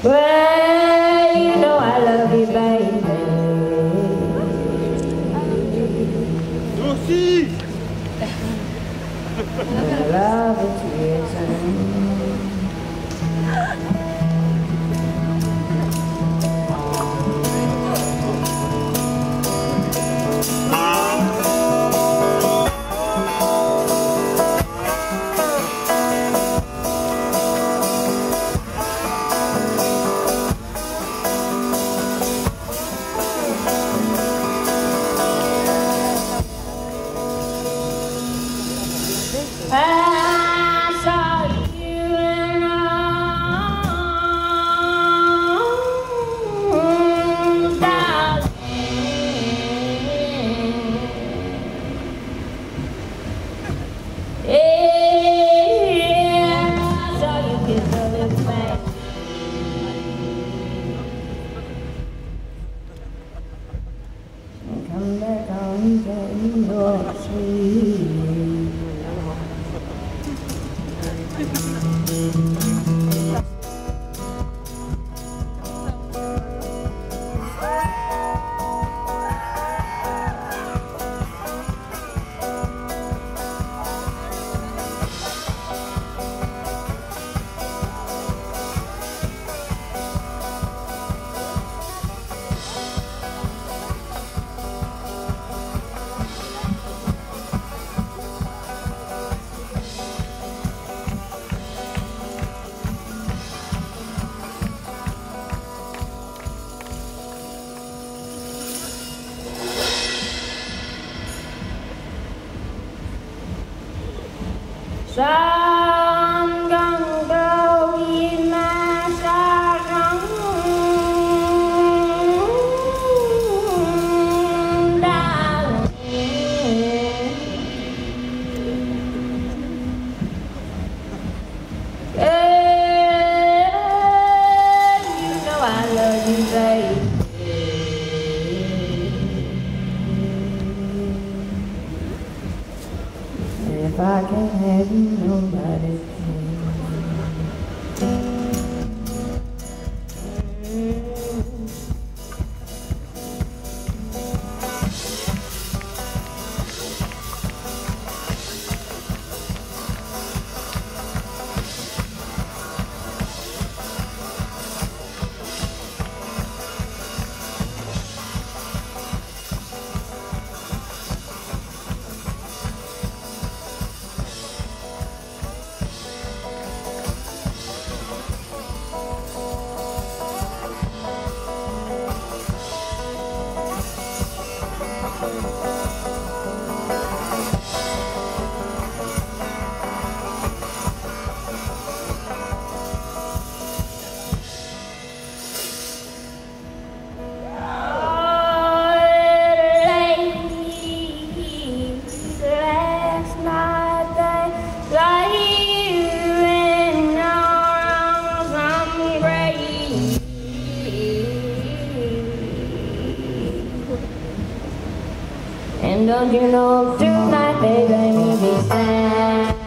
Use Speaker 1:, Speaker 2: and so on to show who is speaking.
Speaker 1: Well, you know I love you, baby.
Speaker 2: Lucy!
Speaker 1: sweet. Dah. if I can't have you, nobody can. And don't you know tonight, baby, I be sad.